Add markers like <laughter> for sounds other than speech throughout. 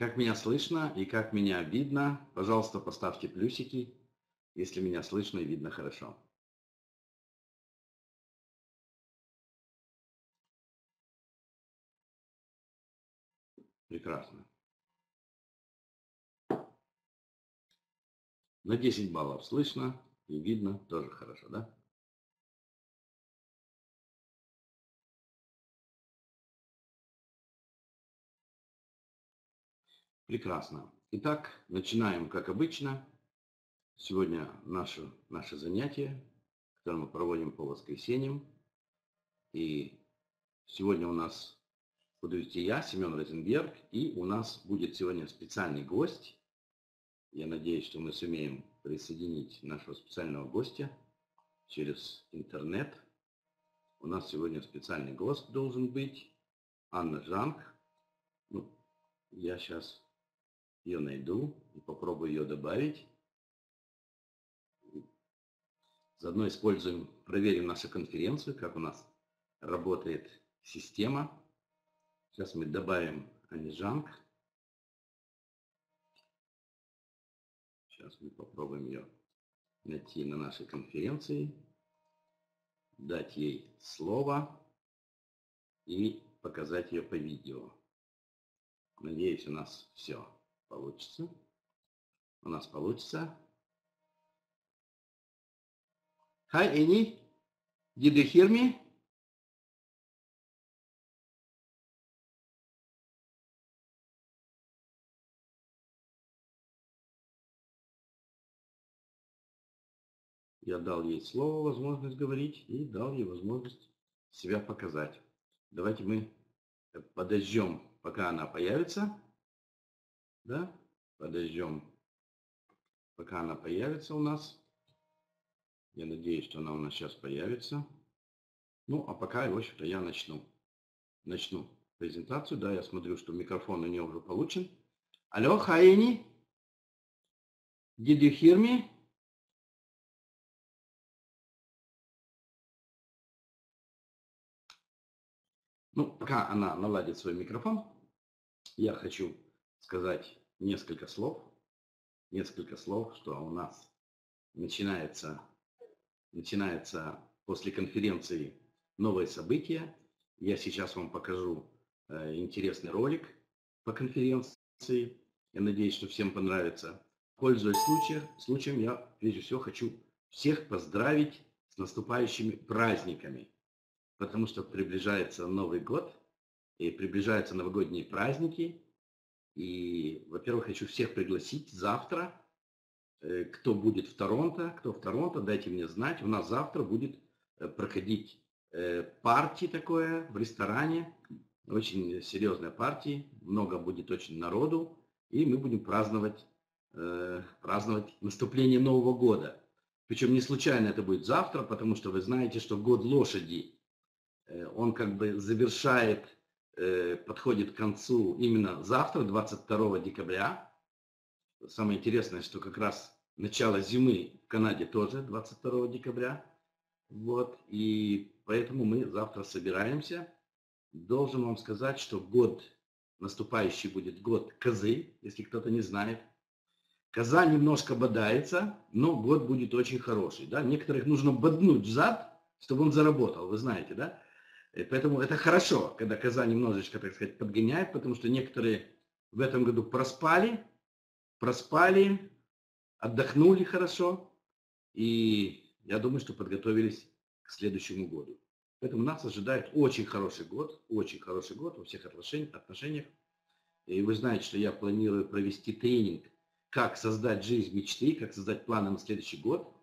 Как меня слышно и как меня видно, пожалуйста, поставьте плюсики, если меня слышно и видно хорошо. Прекрасно. На 10 баллов слышно и видно тоже хорошо, да? Прекрасно. Итак, начинаем, как обычно. Сегодня наше, наше занятие, которое мы проводим по воскресеньям. И сегодня у нас буду вести я, Семен Розенберг, и у нас будет сегодня специальный гость. Я надеюсь, что мы сумеем присоединить нашего специального гостя через интернет. У нас сегодня специальный гость должен быть, Анна Жанг. Ну, я сейчас ее найду и попробую ее добавить. Заодно используем, проверим нашу конференцию, как у нас работает система. Сейчас мы добавим Анижанг. Сейчас мы попробуем ее найти на нашей конференции, дать ей слово и показать ее по видео. Надеюсь, у нас все получится. У нас получится. Hi, Annie. Did you hear me? Я дал ей слово, возможность говорить, и дал ей возможность себя показать. Давайте мы подождем, пока она появится. Да? Подождем, пока она появится у нас. Я надеюсь, что она у нас сейчас появится. Ну, а пока, в общем-то, я начну. Начну презентацию. Да, я смотрю, что микрофон у нее уже получен. Алло, Хайни? Did you hear me? Ну, пока она наладит свой микрофон, я хочу сказать несколько слов. Несколько слов, что у нас начинается, начинается после конференции новое событие. Я сейчас вам покажу э, интересный ролик по конференции. Я надеюсь, что всем понравится. Пользуясь случаем, случаем, я прежде всего хочу всех поздравить с наступающими праздниками, потому что приближается Новый год, и приближаются новогодние праздники, и, во-первых, хочу всех пригласить завтра, э, кто будет в Торонто, кто в Торонто, дайте мне знать. У нас завтра будет э, проходить э, партии такое в ресторане, очень серьезная партия, много будет очень народу, и мы будем праздновать, праздновать наступление Нового года. Причем не случайно это будет завтра, потому что вы знаете, что год лошади, он как бы завершает Э, подходит к концу именно завтра, 22 декабря. Самое интересное, что как раз начало зимы в Канаде тоже 22 декабря. Вот, и поэтому мы завтра собираемся. Должен вам сказать, что год наступающий будет год козы, если кто-то не знает. Коза немножко бодается, но год будет очень хороший. Да? Некоторых нужно боднуть в зад, чтобы он заработал, вы знаете, да? И поэтому это хорошо, когда коза немножечко, так сказать, подгоняет, потому что некоторые в этом году проспали, проспали, отдохнули хорошо, и я думаю, что подготовились к следующему году. Поэтому нас ожидает очень хороший год, очень хороший год во всех отношениях. И вы знаете, что я планирую провести тренинг, как создать жизнь мечты, как создать планы на следующий год.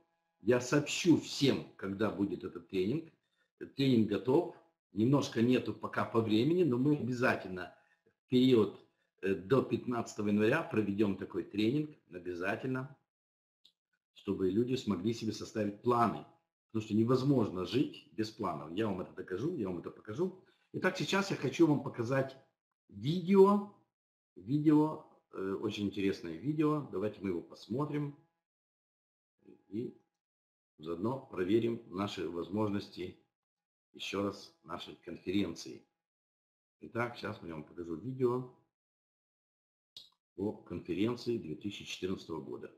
Я сообщу всем, когда будет этот тренинг. Тренинг готов, Немножко нету пока по времени, но мы обязательно в период э, до 15 января проведем такой тренинг, обязательно, чтобы люди смогли себе составить планы. Потому что невозможно жить без планов. Я вам это докажу, я вам это покажу. Итак, сейчас я хочу вам показать видео. Видео, э, очень интересное видео. Давайте мы его посмотрим. И заодно проверим наши возможности еще раз нашей конференции. Итак, сейчас я вам покажу видео. о конференции 2014 года.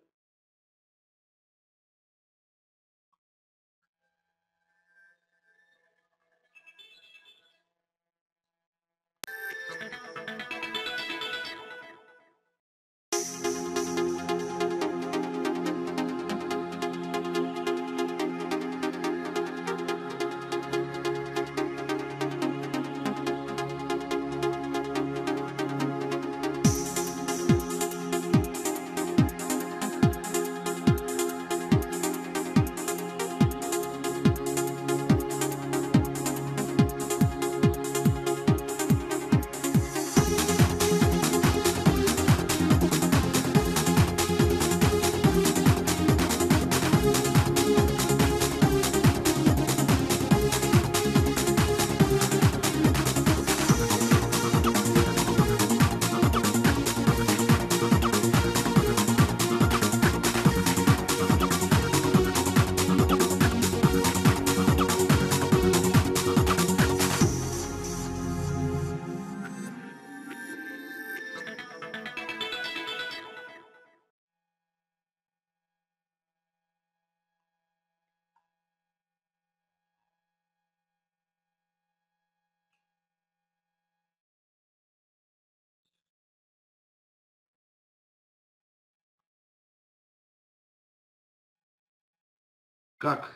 Как?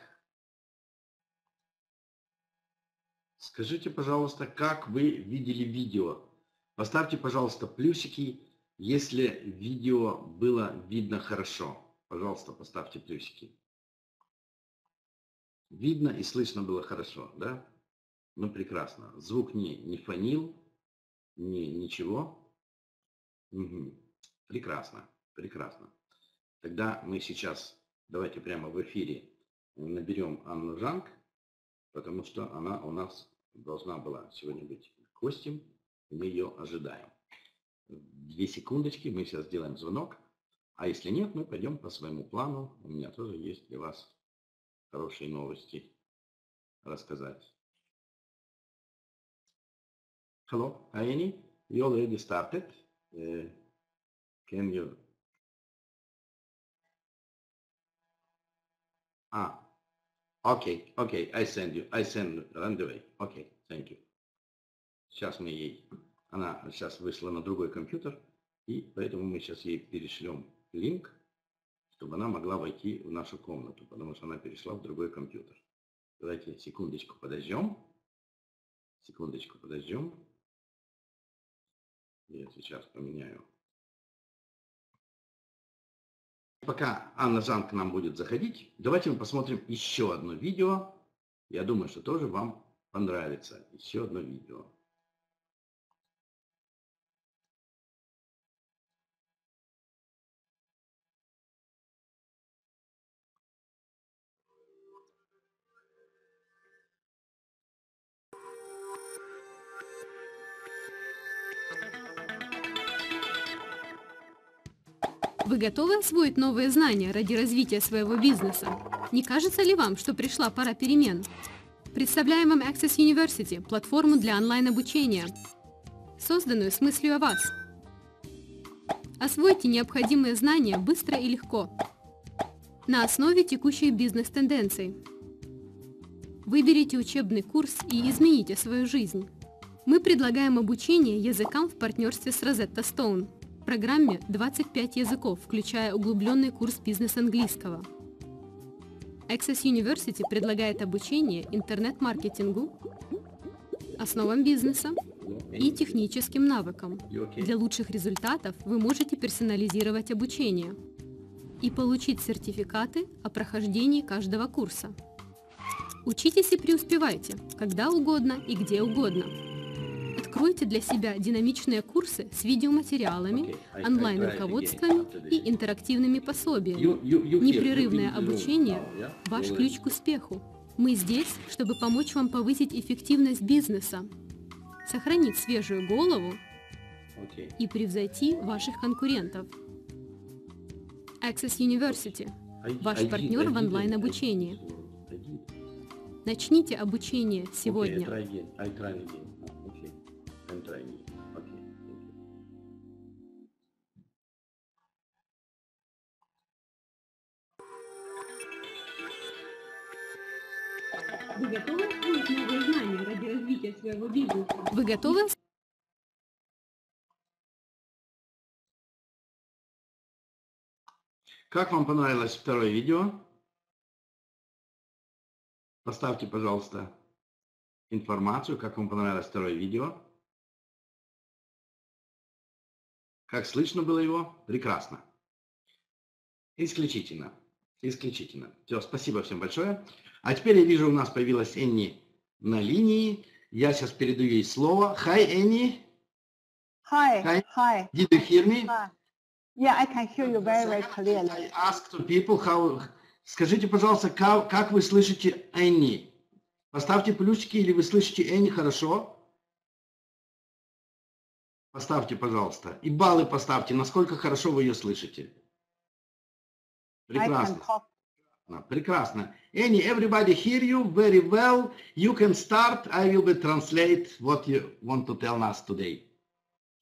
Скажите, пожалуйста, как вы видели видео? Поставьте, пожалуйста, плюсики, если видео было видно хорошо. Пожалуйста, поставьте плюсики. Видно и слышно было хорошо, да? Ну, прекрасно. Звук не, не фонил, не, ничего. Угу. Прекрасно, прекрасно. Тогда мы сейчас, давайте прямо в эфире наберем Анну Жанк, потому что она у нас должна была сегодня быть гостем, мы ее ожидаем. Две секундочки, мы сейчас сделаем звонок, а если нет, мы пойдем по своему плану. У меня тоже есть для вас хорошие новости рассказать. Hello, Aini, you already started. Uh, can you Ah, okay, okay, I send you, I send right away. Okay, thank you. Сейчас мы ей, она сейчас вышла на другой компьютер, и поэтому мы сейчас ей перешлем линк, чтобы она могла войти в нашу комнату, потому что она перешла в другой компьютер. Давайте секундочку подождем. Секундочку подождем. Я сейчас поменяю Пока Анна Жан к нам будет заходить, давайте мы посмотрим еще одно видео. Я думаю, что тоже вам понравится. Еще одно видео. Вы готовы освоить новые знания ради развития своего бизнеса? Не кажется ли вам, что пришла пора перемен? Представляем вам Access University, платформу для онлайн-обучения, созданную с мыслью о вас. Освойте необходимые знания быстро и легко, на основе текущих бизнес-тенденций. Выберите учебный курс и измените свою жизнь. Мы предлагаем обучение языкам в партнерстве с Rosetta Stone – в программе 25 языков, включая углубленный курс бизнес-английского. Access University предлагает обучение интернет-маркетингу, основам бизнеса и техническим навыкам. Для лучших результатов вы можете персонализировать обучение и получить сертификаты о прохождении каждого курса. Учитесь и преуспевайте, когда угодно и где угодно. Откройте для себя динамичные курсы с видеоматериалами, онлайн-руководствами и интерактивными пособиями. Непрерывное обучение – ваш ключ к успеху. Мы здесь, чтобы помочь вам повысить эффективность бизнеса, сохранить свежую голову и превзойти ваших конкурентов. Access University – ваш партнер в онлайн-обучении. Начните обучение сегодня. Вы готовы освоить новые знания ради развития своего бизнеса? Вы готовы Как вам понравилось второе видео? Поставьте, пожалуйста, информацию, как вам понравилось второе видео. Как слышно было его? Прекрасно. Исключительно. Исключительно. Все, спасибо всем большое. А теперь я вижу, у нас появилась Энни на линии. Я сейчас передаю ей слово. Hi, Энни. Hi. Hi. Hi. Did you hear me? Hi. Yeah, I can hear you very, very clearly. I ask to people how... Скажите, пожалуйста, как, как вы слышите Энни? Поставьте плюсики, или вы слышите Энни хорошо? Поставьте, пожалуйста. И баллы поставьте, насколько хорошо вы ее слышите. Прекрасно. Прекрасно. Энни, everybody hear you very well. You can start. I will be translate what you want to tell us today.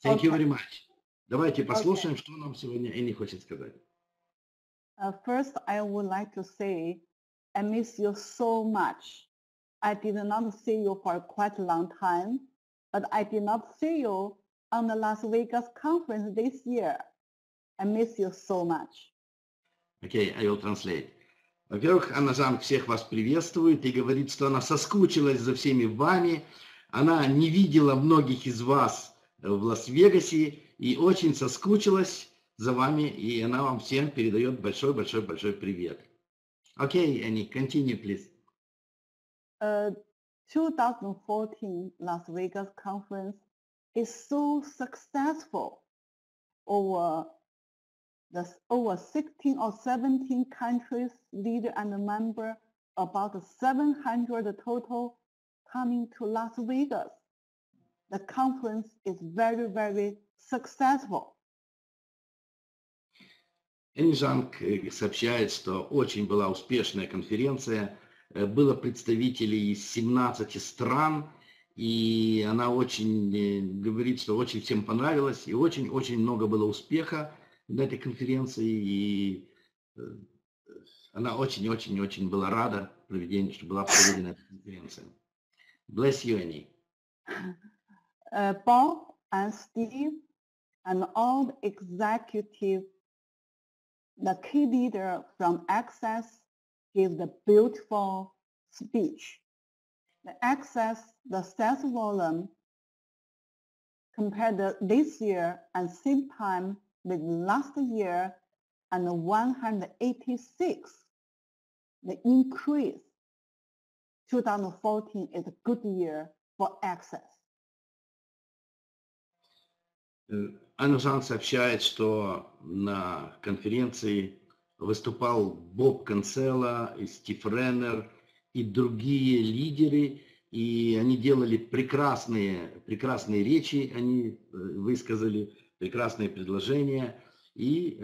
Thank okay. you very much. Давайте послушаем, okay. что нам сегодня Энни хочет сказать. Uh, first, I would like to say I miss you so much. I did not see you for quite a long time, but I did not see you on the Las Vegas conference this year. I miss you so much. Okay, I will translate. Во-первых, она Жан всех вас приветствует и говорит, что она соскучилась за всеми вами. Она не видела многих из вас в Лас-Вегасе и очень соскучилась за вами, и она вам всем передает большой-большой-большой привет. Окей, okay, Annie, continue, please. Uh, 2014 Las Vegas conference is so successful. Over the over 16 or 17 countries leader and member, about 700 total coming to Las Vegas. The conference is very, very successful. Энижанг сообщает, что очень была успешная конференция, было представителей из 17 стран, и она очень говорит, что очень всем понравилось, и очень-очень много было успеха на этой конференции, и она очень-очень-очень была рада проведению, что была проведена эта конференция. Bless you, Annie. Uh, Bob and Steve and all the executive, the key leader from Access gave the beautiful speech. The Access, the sales volume compared this year and same time with last year and 186, the increase 2014 is a good year for Access. Анужан сообщает, что на конференции выступал Боб Канцела Стив Реннер и другие лидеры, и они делали прекрасные, прекрасные речи, они высказали прекрасные предложения, и,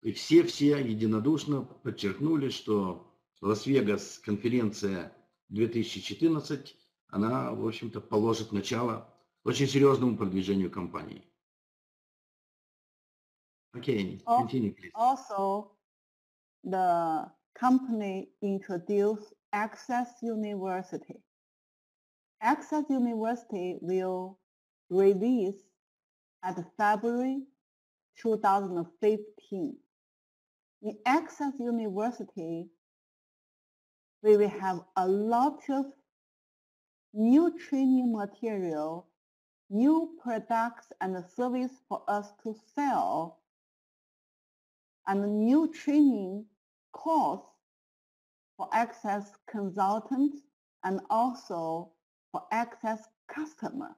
и все-все единодушно подчеркнули, что Лас-Вегас конференция 2014, она, в общем-то, положит начало очень серьезному продвижению компании. Okay, continue, please. Also, the company introduced Access University. Access University will release at February 2015. In Access University, we will have a lot of new training material new products and service for us to sell and new training course for access consultants and also for access customer.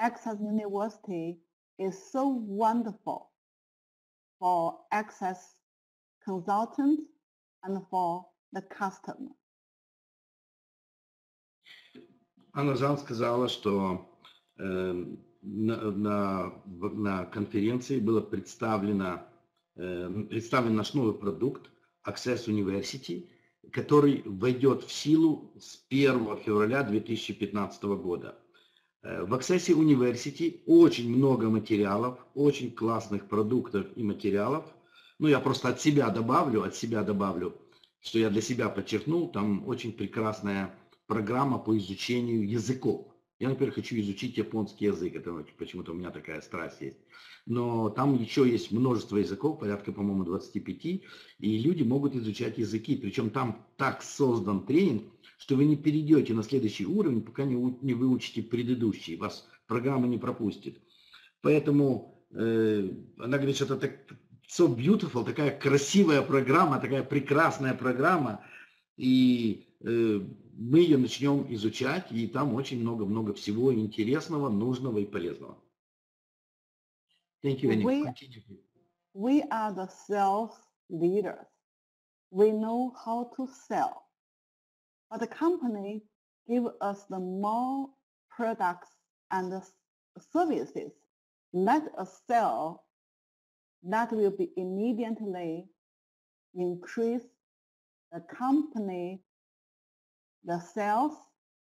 Access University is so wonderful for access consultants and for the customer. Анна Жан сказала, что э, на, на, на конференции было представлено, э, представлен наш новый продукт Access University, который войдет в силу с 1 февраля 2015 года. Э, в Access University очень много материалов, очень классных продуктов и материалов. Ну, я просто от себя добавлю, от себя добавлю. что я для себя подчеркнул, там очень прекрасная программа по изучению языков. Я, например, хочу изучить японский язык, это почему-то у меня такая страсть есть. Но там еще есть множество языков, порядка, по-моему, 25, и люди могут изучать языки. Причем там так создан тренинг, что вы не перейдете на следующий уровень, пока не, не выучите предыдущий. Вас программа не пропустит. Поэтому э, она говорит, что это так, so beautiful, такая красивая программа, такая прекрасная программа. И э, мы ее начнем изучать, и там очень много-много всего интересного, нужного и полезного. Thank you, Annie. We- Continue. We are the sales leaders. We know how to sell. But the company give us the more products and the services. Let us sell. That will be immediately increase the company, the sales,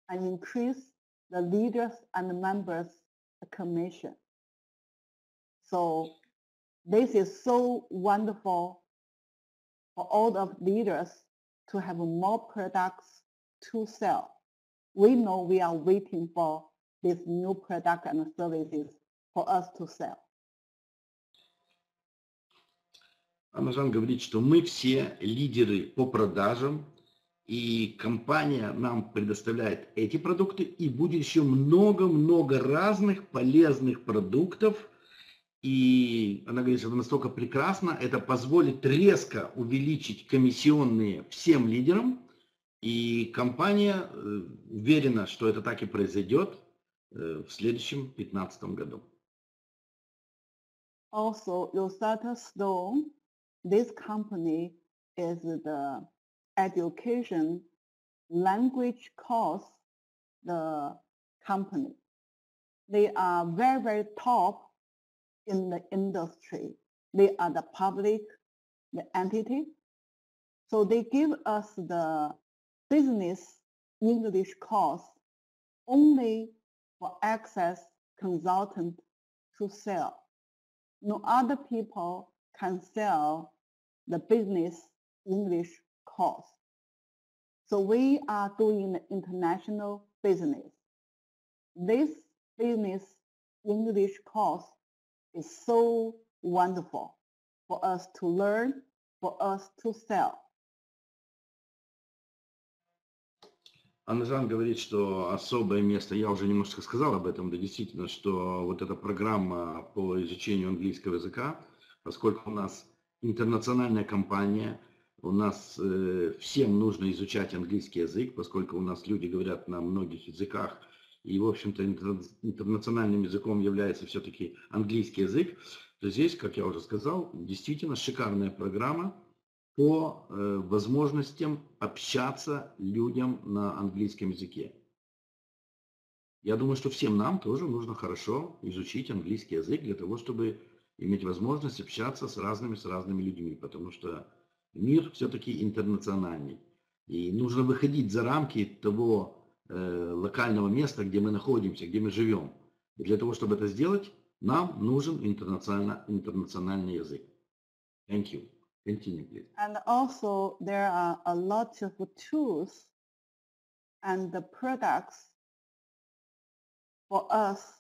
and increase the leaders and members' commission. So this is so wonderful for all of leaders to have more products to sell. We know we are waiting for this new product and services for us to sell. Амазон говорит, что мы все лидеры по продажам, и компания нам предоставляет эти продукты, и будет еще много-много разных полезных продуктов. И она говорит, что это настолько прекрасно, это позволит резко увеличить комиссионные всем лидерам, и компания э, уверена, что это так и произойдет э, в следующем 2015 году. Also, Rosetta Stone, this company is the education language course, the company. They are very, very top in the industry. They are the public, the entity. So they give us the business English course only for access consultant to sell no other people can sell the business English course. So we are doing the international business. This business English course is so wonderful for us to learn, for us to sell. Анжан говорит, что особое место, я уже немножко сказал об этом, да действительно, что вот эта программа по изучению английского языка, поскольку у нас интернациональная компания, у нас э, всем нужно изучать английский язык, поскольку у нас люди говорят на многих языках, и, в общем-то, интер- интернациональным языком является все-таки английский язык, то здесь, как я уже сказал, действительно шикарная программа, по э, возможностям общаться людям на английском языке. Я думаю, что всем нам тоже нужно хорошо изучить английский язык для того, чтобы иметь возможность общаться с разными, с разными людьми, потому что мир все-таки интернациональный. И нужно выходить за рамки того э, локального места, где мы находимся, где мы живем. И для того, чтобы это сделать, нам нужен интернациональный, язык. Thank you. And also there are a lot of tools and the products for us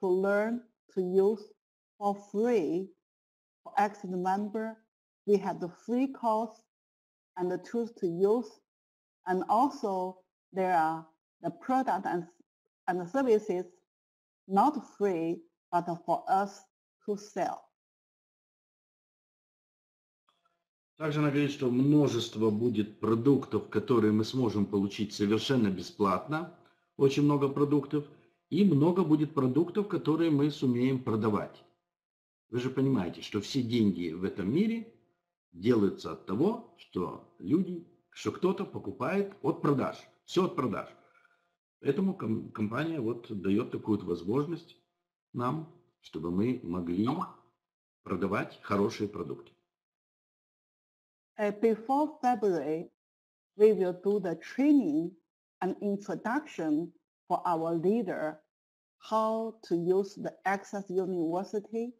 to learn to use for free for active member. We have the free course and the tools to use. And also there are the product and, and the services not free, but for us to sell. Также говорит, что множество будет продуктов, которые мы сможем получить совершенно бесплатно, очень много продуктов, и много будет продуктов, которые мы сумеем продавать. Вы же понимаете, что все деньги в этом мире делаются от того, что люди, что кто-то покупает от продаж. Все от продаж. Поэтому ком- компания вот дает такую возможность нам, чтобы мы могли продавать хорошие продукты. Uh, before February, we will do the training and introduction for our leader, how to use the Access University,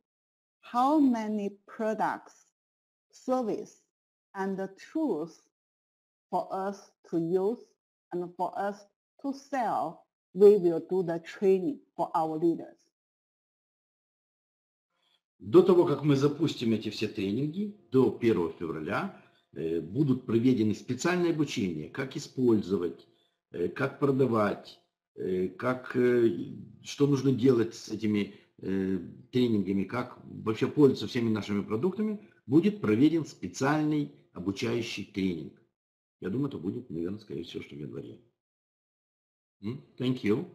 how many products, service, and the tools for us to use and for us to sell, we will do the training for our leaders. До того, как мы запустим эти все тренинги, до 1 февраля, э, будут проведены специальные обучения, как использовать, э, как продавать, э, как, что нужно делать с этими тренингами, как вообще пользоваться всеми нашими продуктами, будет проведен специальный обучающий тренинг. Я думаю, это будет, наверное, скорее всего, что в январе. Thank you.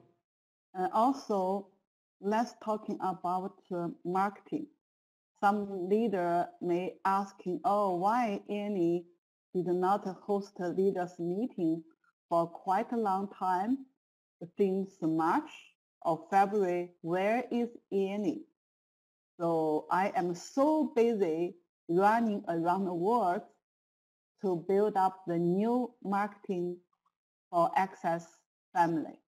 Also, let's talking about uh, marketing. Some leader may asking, oh, why Annie did not host a leaders meeting for quite a long time since March or February. Where is Annie? So I am so busy running around the world to build up the new marketing for Access family.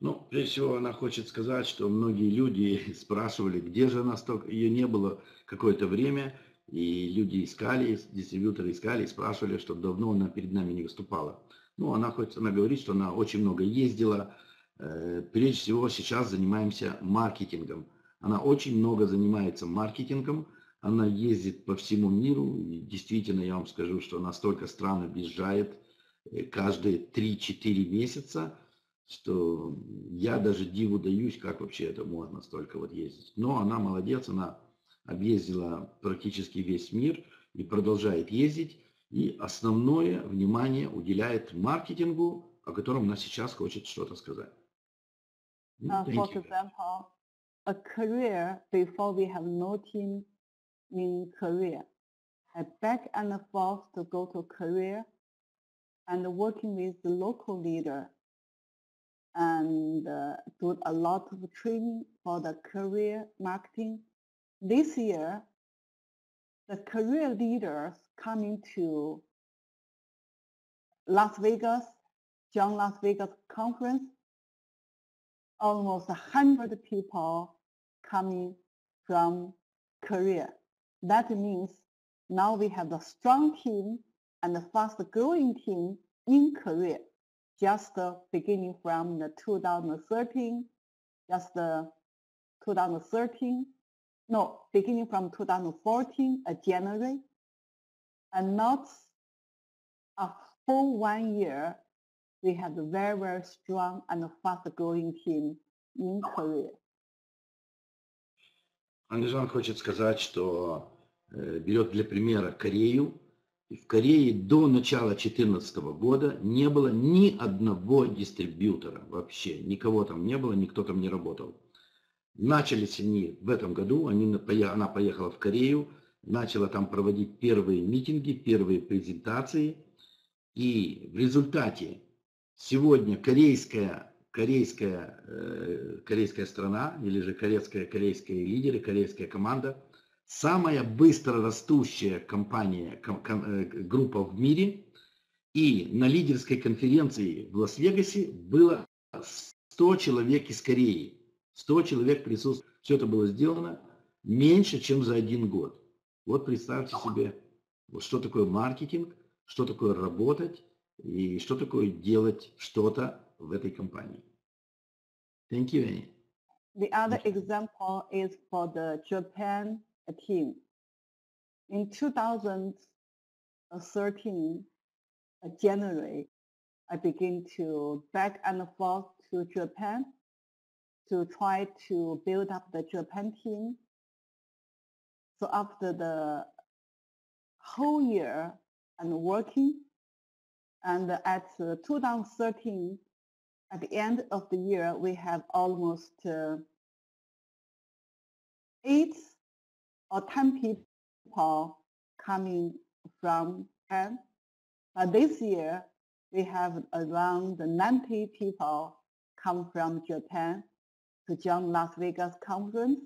Ну, прежде всего, она хочет сказать, что многие люди <laughs> спрашивали, где же она столько, ее не было какое-то время, и люди искали, дистрибьюторы искали, спрашивали, что давно она перед нами не выступала. Ну, она хоть, она говорит, что она очень много ездила, э, прежде всего сейчас занимаемся маркетингом. Она очень много занимается маркетингом, она ездит по всему миру, и действительно, я вам скажу, что она столько стран объезжает, э, каждые 3-4 месяца, что я даже диву даюсь, как вообще это можно столько вот ездить. Но она молодец, она объездила практически весь мир и продолжает ездить. И основное внимание уделяет маркетингу, о котором она сейчас хочет что-то сказать. Uh, for example, a career before we have no team in Korea. I back and forth to go to Korea and working with the local leader and uh, do a lot of training for the career marketing. This year, the career leaders coming to Las Vegas, John Las Vegas conference, almost 100 people coming from Korea. That means now we have a strong team and a fast growing team in Korea just uh, beginning from the 2013, just uh, 2013, no, beginning from 2014, uh, January, and not a full one year, we have a very, very strong and fast growing team in Korea. Анжан хочет сказать, что э, берет для примера Корею, в Корее до начала 2014 года не было ни одного дистрибьютора вообще. Никого там не было, никто там не работал. Начались они в этом году, они, она поехала в Корею, начала там проводить первые митинги, первые презентации. И в результате сегодня корейская, корейская, э, корейская страна, или же корейская, корейские лидеры, корейская команда – самая быстро растущая компания, э, группа в мире. И на лидерской конференции в Лас-Вегасе было 100 человек из Кореи. 100 человек присутствовали. Все это было сделано меньше, чем за один год. Вот представьте себе, вот что такое маркетинг, что такое работать и что такое делать что-то в этой компании. Thank you, Annie. The other example is for the Japan a team. In 2013, uh, January, I began to back and forth to Japan to try to build up the Japan team. So after the whole year and working, and at uh, 2013, at the end of the year, we have almost uh, eight or 10 people coming from Japan. But this year, we have around 90 people come from Japan to join Las Vegas conference,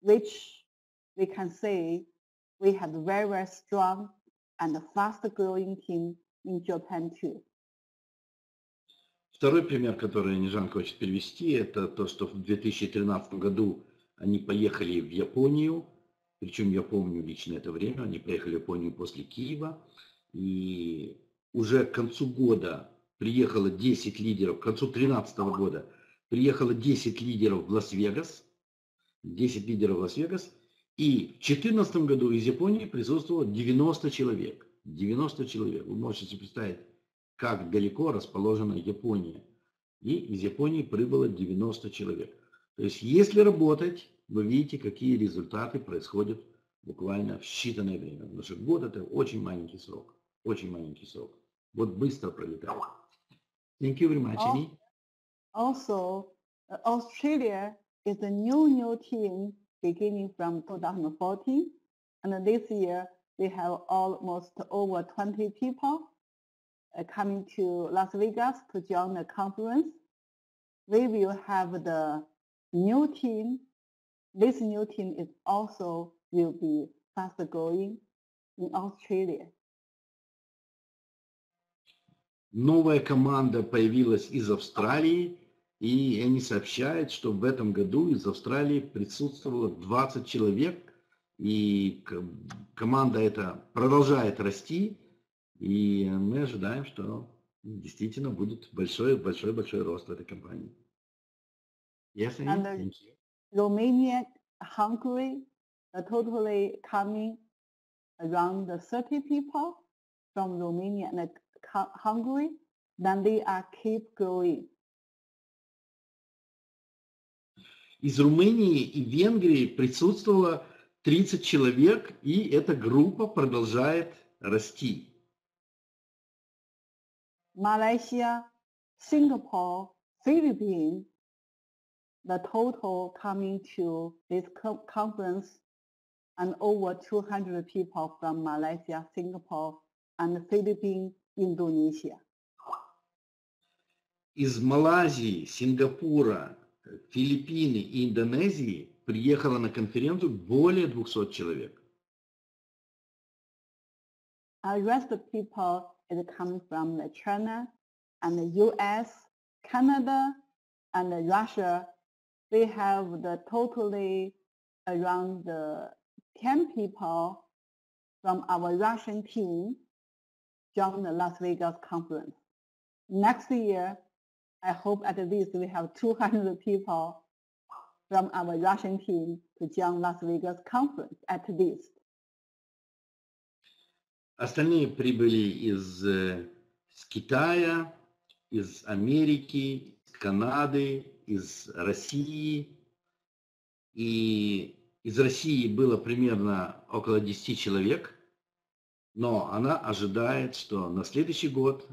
which we can say we have a very, very strong and fast growing team in Japan too. Второй пример, который Нижан хочет перевести, это то, что в 2013 году Они поехали в Японию, Причем я помню лично это время. Они приехали в Японию после Киева. И уже к концу года приехало 10 лидеров, к концу 2013 года приехало 10 лидеров в Лас-Вегас. 10 лидеров в Лас-Вегас. И в 2014 году из Японии присутствовало 90 человек. 90 человек. Вы можете представить, как далеко расположена Япония. И из Японии прибыло 90 человек. То есть если работать, вы видите, какие результаты происходят буквально в считанное время. Потому что год это очень маленький срок. Очень маленький срок. Вот быстро пролетает. Thank you very much, Annie. Also, uh, Australia is a new new team beginning from 2014. And this year, we have almost over 20 people uh, coming to Las Vegas to join the conference. We will have the new team. This new team is also will be fast growing in Australia. Новая команда появилась из Австралии, и они сообщают, что в этом году из Австралии присутствовало 20 человек, и команда эта продолжает расти, и мы ожидаем, что действительно будет большой-большой-большой рост в этой компании. Yes, and thank you. Romania, Hungary, uh, totally coming around 30 people from Romania and Hungary, then they are keep growing. Из Румынии и Венгрии присутствовало 30 человек, и эта группа продолжает расти. Malaysia, Singapore, Philippines, the total coming to this conference and over 200 people from Malaysia, Singapore, and Philippines, Indonesia. Из Малайзии, Сингапура, Филиппины и Индонезии приехало на конференцию более 200 человек. The rest of people is coming from the China and the US, Canada, and Russia. We have the totally around the 10 people from our Russian team join the Las Vegas conference. Next year, I hope at least we have 200 people from our Russian team to join Las Vegas conference at least. Остальные прибыли из, из Китая, из Америки, из Канады, из России. И из России было примерно около 10 человек, но она ожидает, что на следующий год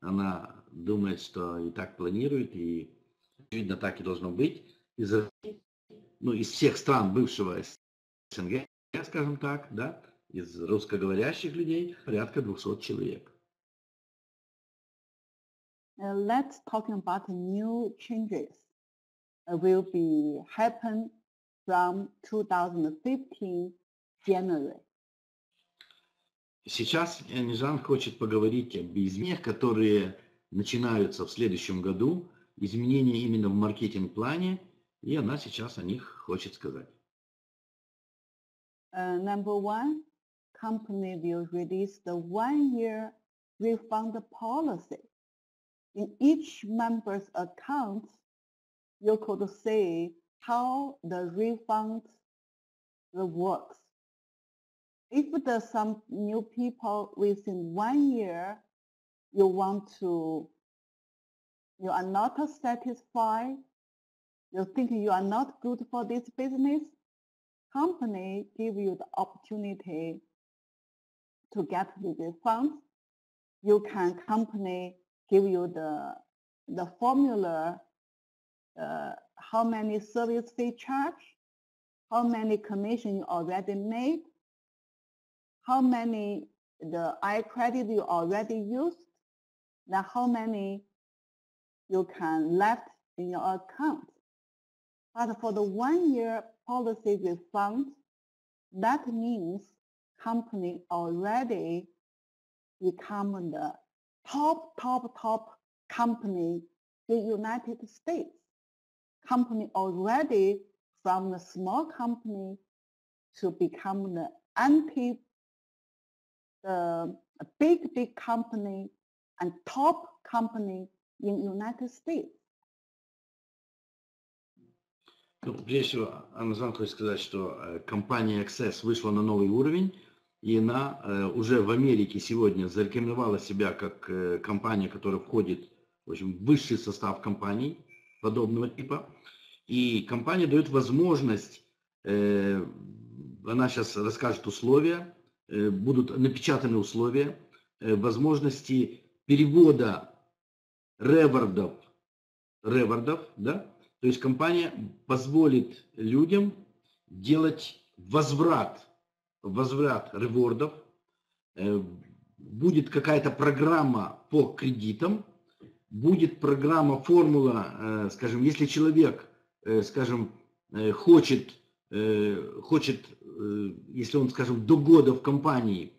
она думает, что и так планирует, и видно так и должно быть. Из, ну, из всех стран бывшего СНГ, скажем так, да, из русскоговорящих людей порядка 200 человек. Let's talk about new changes will be happen from 2015 January. Сейчас Нижан хочет поговорить об изменениях, которые начинаются в следующем году, изменения именно в маркетинг-плане, и она сейчас о них хочет сказать. Uh, number one, company will release the one-year refund policy. In each member's account, you could see how the refund works. If there's some new people within one year you want to, you are not satisfied, you think you are not good for this business, company give you the opportunity to get the refund. You can company give you the, the formula, uh, how many service fee charge, how many commission you already made, how many the iCredit you already used, now how many you can left in your account. But for the one year policy refund, that means company already become the top, top, top company in United States. Company already from the small company to become the anti, the big, big company and top company in United States. Ну, прежде всего, Амазон хочет сказать, что э, компания Access вышла на новый уровень, и она э, уже в Америке сегодня зарекомендовала себя как э, компания, которая входит в общем, в высший состав компаний подобного типа. И компания дает возможность, э, она сейчас расскажет условия, э, будут напечатаны условия, э, возможности перевода ревордов, ревордов, да, то есть компания позволит людям делать возврат, возврат ревордов. Будет какая-то программа по кредитам, будет программа, формула, скажем, если человек, скажем, хочет, хочет, если он, скажем, до года в компании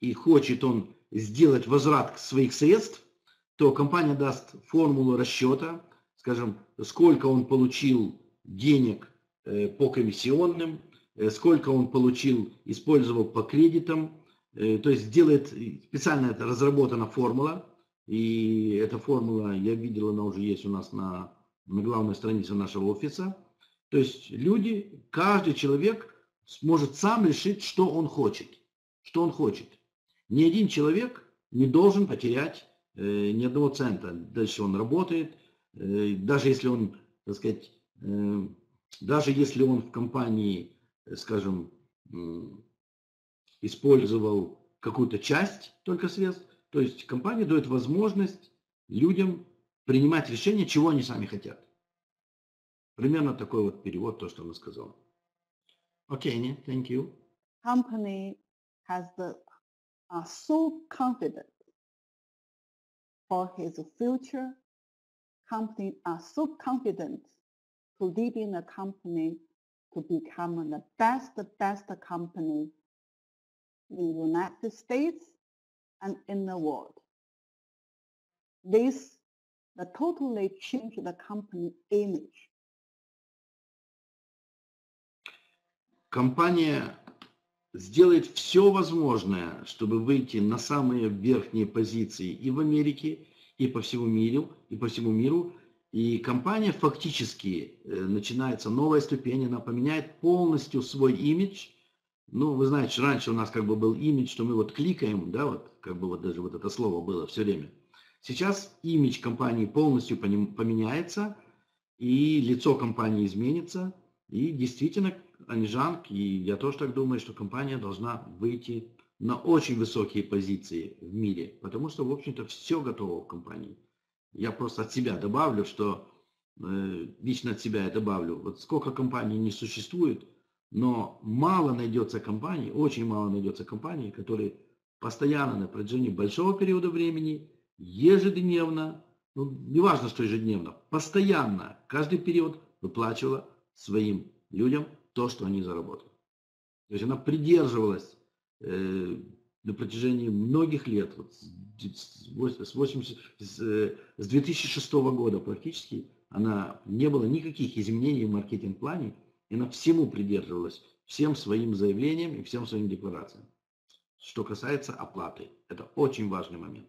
и хочет он сделать возврат своих средств, то компания даст формулу расчета, скажем, сколько он получил денег э, по комиссионным, э, сколько он получил, использовал по кредитам, э, то есть делает специально разработана формула, и эта формула, я видел, она уже есть у нас на, на главной странице нашего офиса. То есть люди, каждый человек сможет сам решить, что он хочет. Что он хочет. Ни один человек не должен потерять э, ни одного цента. Дальше он работает, Э, даже если он, так сказать, э, даже если он в компании, э, скажем, использовал какую-то часть только средств, то есть компания дает возможность людям принимать решение, чего они сами хотят. Примерно такой вот перевод, то, что он сказал. Окей, okay, thank you. Company has the are so confident for his future companies are so confident to lead in a company to become the best, best company in the United States and in the world. This the totally changed the company image. Компания сделает все возможное, чтобы выйти на самые верхние позиции и в Америке, и по всему миру, и по всему миру. И компания фактически э, начинается новая ступень, она поменяет полностью свой имидж. Ну, вы знаете, раньше у нас как бы был имидж, что мы вот кликаем, да, вот как бы вот даже вот это слово было все время. Сейчас имидж компании полностью поменяется, и лицо компании изменится. И действительно, Анижанг, и я тоже так думаю, что компания должна выйти на очень высокие позиции в мире, потому что, в общем-то, все готово в компании. Я просто от себя добавлю, что э, лично от себя я добавлю, вот сколько компаний не существует, но мало найдется компаний, очень мало найдется компаний, которые постоянно на протяжении большого периода времени, ежедневно, ну, неважно, что ежедневно, постоянно, каждый период выплачивала своим людям то, что они заработали. То есть она придерживалась Э, на протяжении многих лет, вот с, 80, с, с 2006 э, года практически, она не было никаких изменений в маркетинг-плане, и она всему придерживалась, всем своим заявлениям и всем своим декларациям. Что касается оплаты, это очень важный момент.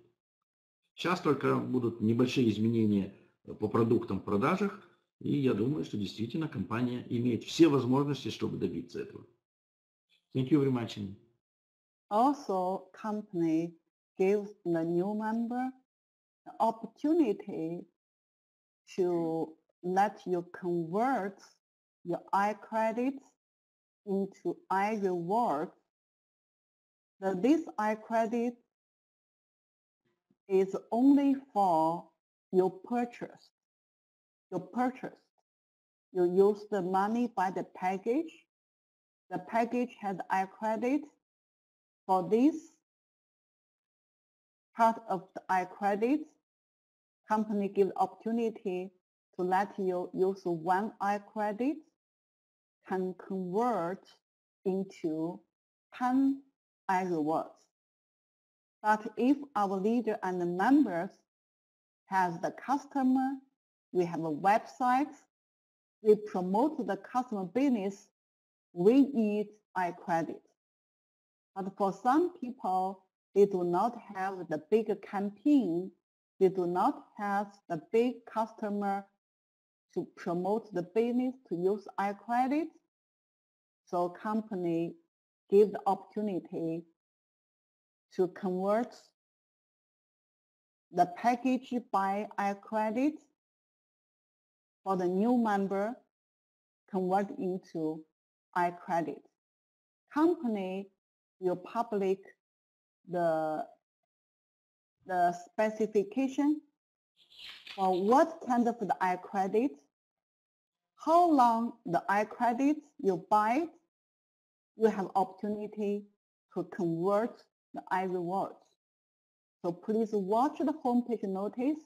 Сейчас только будут небольшие изменения по продуктам в продажах, и я думаю, что действительно компания имеет все возможности, чтобы добиться этого. Thank you very much. Also, company gives the new member the opportunity to let you convert your iCredits into iRewards. But this iCredit is only for your purchase. Your purchase. You use the money by the package. The package has iCredit for this part of the iCredit, company gives opportunity to let you use one iCredit can convert into 10 iRewards. But if our leader and the members has the customer, we have a website, we promote the customer business we need iCredit. But for some people, they do not have the big campaign. They do not have the big customer to promote the business to use iCredit. So company give the opportunity to convert the package by iCredit for the new member convert into iCredit. Company will public the, the specification for what kind of the iCredit, how long the iCredit you buy, you have opportunity to convert the iRewards. So please watch the homepage notice.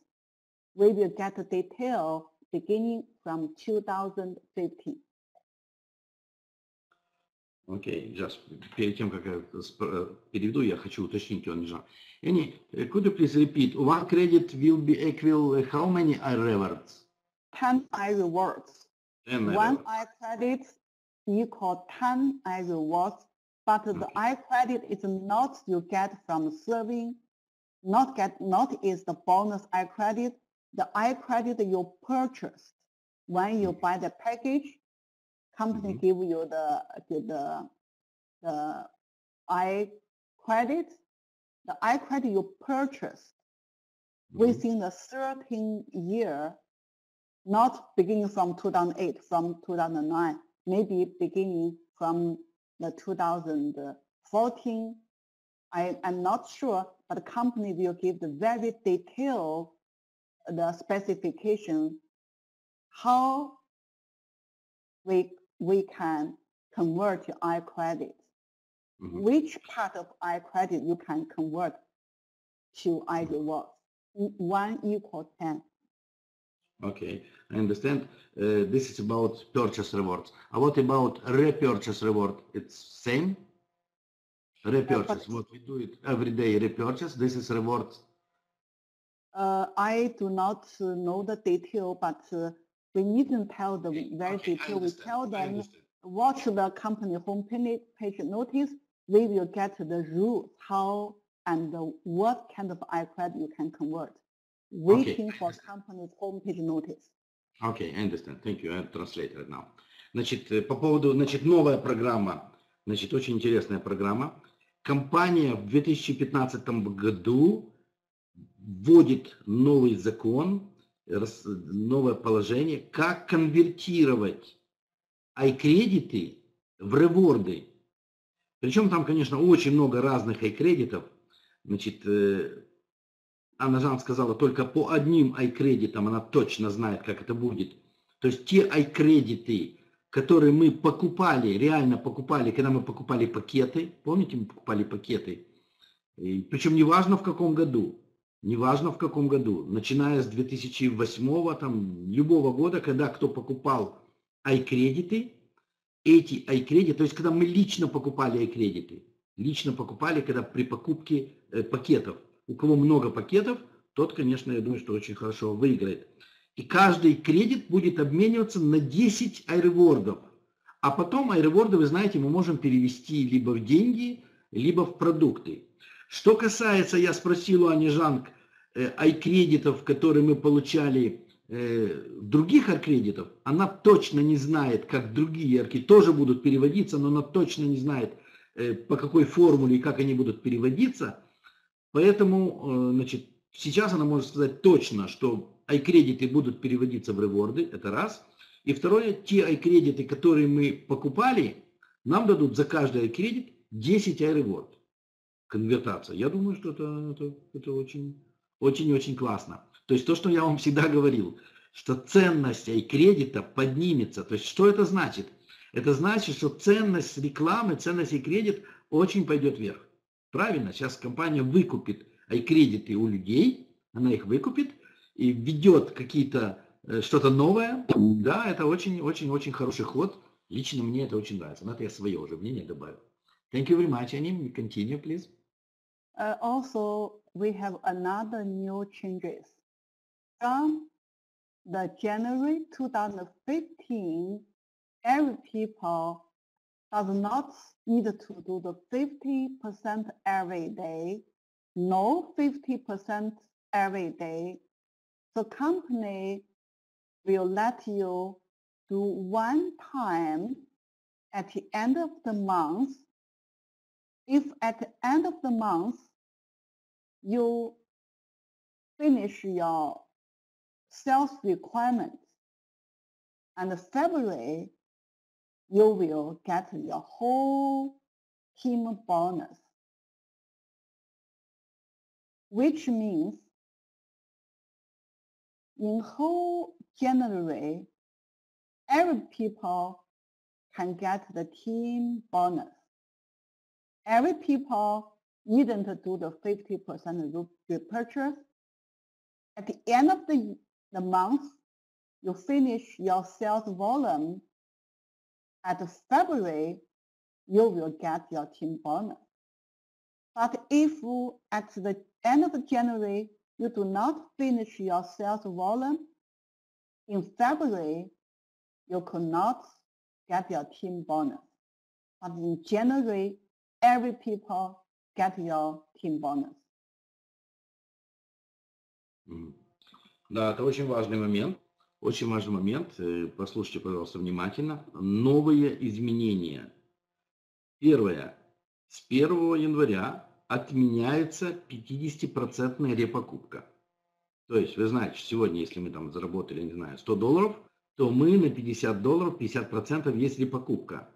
We will get the detail beginning from 2015. Окей, just перед тем, как я сп- э, переведу, я хочу уточнить, он же. Any, uh, could you please repeat? One credit will be equal uh, how many rewards? 10 iRewards. Ten One rewards. iCredit equal 10 iRewards, but the mm-hmm. I credit is not you get from serving. Not get not is the bonus I credit. The I credit you purchased when you mm-hmm. buy the package. Company mm-hmm. give you the the the I credit. The I credit you purchased mm-hmm. within the 13 year, not beginning from 2008, from 2009, maybe beginning from the 2014. I, am not sure, but the company will give the very detailed the specification how we, we can convert I credit, mm -hmm. which part of I credit you can convert to i-words mm-hmm. one equal 10. Okay, I understand. Uh, this is about purchase rewards. Uh, what about repurchase reward? It's same? Repurchase, what we do it every day, repurchase, this is rewards. Uh, I do not uh, know the detail, but uh, we needn't tell the very Okay, detail. We tell them, watch the company homepage page notice. We will get the rules, how and what kind of iCredit you can convert. Waiting I for company's homepage notice. Okay, I understand. Thank you. I translate right now. Значит, э, по поводу, значит, новая программа. Значит, очень интересная программа. Компания в 2015 году вводит новый закон, новое положение, как конвертировать ай-кредиты в реворды. Причем там, конечно, очень много разных ай-кредитов. Значит, э, Анна Жан сказала, только по одним ай-кредитам она точно знает, как это будет. То есть те ай-кредиты, которые мы покупали, реально покупали, когда мы покупали пакеты, помните, мы покупали пакеты, И причем неважно в каком году, неважно в каком году, начиная с 2008, там, любого года, когда кто покупал ай-кредиты, эти ай-кредиты, то есть когда мы лично покупали ай-кредиты, лично покупали, когда при покупке э, пакетов, у кого много пакетов, тот, конечно, я думаю, что очень хорошо выиграет. И каждый кредит будет обмениваться на 10 айревордов. А потом айреворды, вы знаете, мы можем перевести либо в деньги, либо в продукты. Что касается, я спросил у Ани Жанг, э, айкредитов, которые мы получали э, других аркредитов, она точно не знает, как другие арки тоже будут переводиться, но она точно не знает, э, по какой формуле и как они будут переводиться. Поэтому, э, значит, сейчас она может сказать точно, что айкредиты будут переводиться в реворды, это раз. И второе, те айкредиты, которые мы покупали, нам дадут за каждый айкредит 10 айреворд. Конвертация. Я думаю, что это, это, это очень, очень-очень классно. То есть то, что я вам всегда говорил, что ценность айкредита поднимется. То есть что это значит? Это значит, что ценность рекламы, ценность айкредит очень пойдет вверх. Правильно, сейчас компания выкупит айкредиты у людей, она их выкупит и введет какие-то э, что-то новое. Да, это очень-очень-очень хороший ход. Лично мне это очень нравится. Но это я свое уже мнение добавил. Thank you very much, Annie. Continue, please. Uh, also, we have another new changes. From the January 2015, every people does not need to do the 50% every day, no 50% every day. The company will let you do one time at the end of the month. If at the end of the month you finish your sales requirements and February you will get your whole team bonus, which means in whole January, every people can get the team bonus. Every people needn't do the 50% repurchase. At the end of the, the month, you finish your sales volume At February, you will get your team bonus. But if at the end of January, you do not finish your sales volume, in February, you could not get your team bonus. But in January, every people get your team bonus. Мгм. Да, это очень важный момент. Очень важный момент. Э, Послушайте, пожалуйста, внимательно. Новые изменения. Первое. С 1 января отменяется 50% репокупка. То есть, вы знаете, сегодня, если мы там заработали, не знаю, 100 долларов, то мы на 50 долларов, 50% есть репокупка.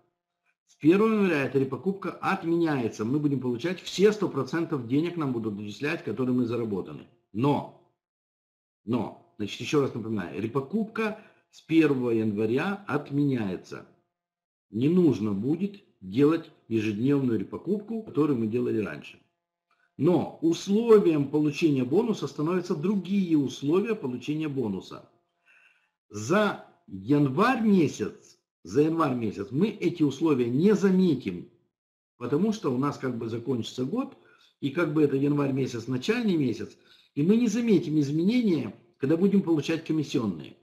С 1 января эта репокупка отменяется. Мы будем получать все 100% денег нам будут начислять, которые мы заработаны. Но, но, значит, еще раз напоминаю, репокупка с 1 января отменяется. Не нужно будет делать ежедневную репокупку, которую мы делали раньше. Но условием получения бонуса становятся другие условия получения бонуса. За январь месяц, за январь месяц мы эти условия не заметим, потому что у нас как бы закончится год, и как бы это январь месяц, начальный месяц, и мы не заметим изменения, когда будем получать комиссионные.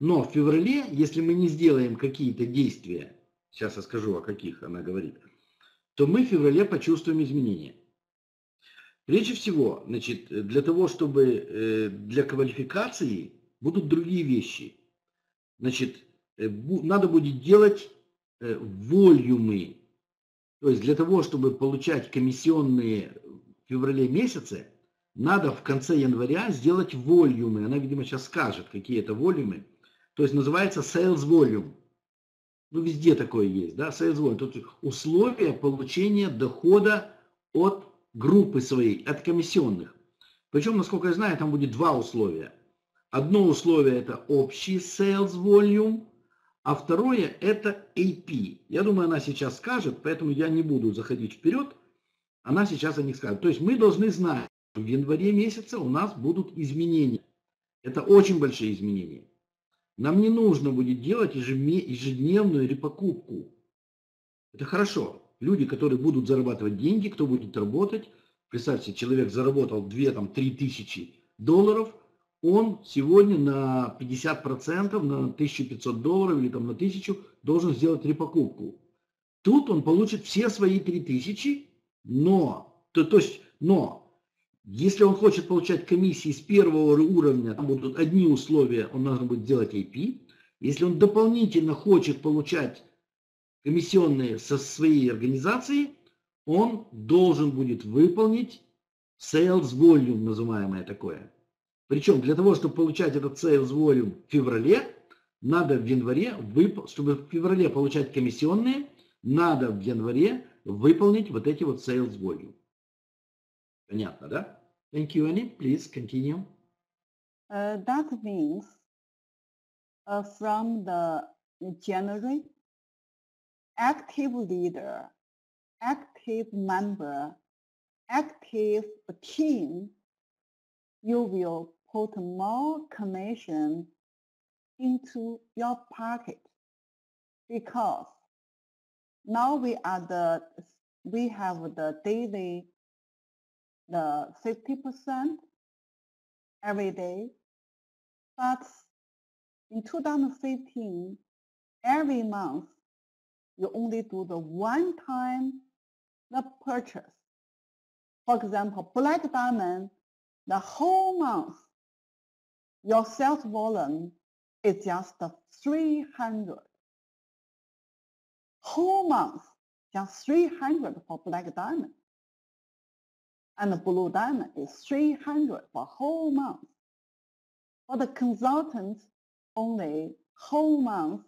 Но в феврале, если мы не сделаем какие-то действия, сейчас я скажу, о каких она говорит, то мы в феврале почувствуем изменения. Прежде всего, значит, для того, чтобы э, для квалификации будут другие вещи. Значит, э, надо будет делать э, волюмы. То есть для того, чтобы получать комиссионные в феврале месяце, надо в конце января сделать волюмы. Она, видимо, сейчас скажет, какие это волюмы. То есть называется sales volume. Ну, везде такое есть, да, sales volume. Тут условия получения дохода от группы своей, от комиссионных. Причем, насколько я знаю, там будет два условия. Одно условие это общий sales volume, а второе это AP. Я думаю, она сейчас скажет, поэтому я не буду заходить вперед. Она сейчас о них скажет. То есть мы должны знать, в январе месяце у нас будут изменения. Это очень большие изменения. Нам не нужно будет делать ежедневную репокупку. Это хорошо люди, которые будут зарабатывать деньги, кто будет работать. Представьте, человек заработал 2-3 тысячи долларов, он сегодня на 50%, на 1500 долларов или там на 1000 должен сделать репокупку. Тут он получит все свои 3000, но, то, то есть, но, если он хочет получать комиссии с первого уровня, там будут одни условия, он должен будет сделать IP. Если он дополнительно хочет получать комиссионные со своей организации, он должен будет выполнить sales volume, называемое такое. Причем для того, чтобы получать этот sales volume в феврале, надо в январе, чтобы в феврале получать комиссионные, надо в январе выполнить вот эти вот sales volume. Понятно, да? Thank you, Annie. Please continue. Uh, that means uh, from the January active leader, active member, active team, you will put more commission into your pocket because now we are the we have the daily the 50% every day but in 2015 every month you only do the one time the purchase. For example, Black Diamond, the whole month, your sales volume is just 300. Whole month, just 300 for Black Diamond. And the Blue Diamond is 300 for whole month. For the consultants, only whole month,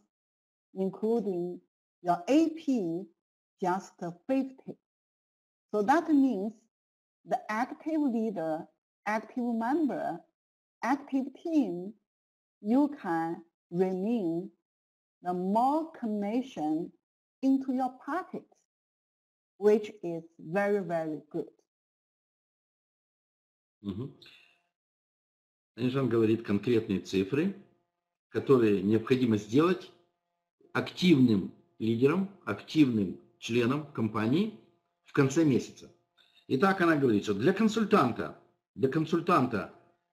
including your AP, just 50. So that means the active leader, active member, active team, you can remain the more commission into your pocket, which is very, very good. Угу. Анижан говорит конкретные цифры, которые необходимо сделать активным лидером, активным членом компании в конце месяца. Итак, она говорит, что для консультанта, для консультанта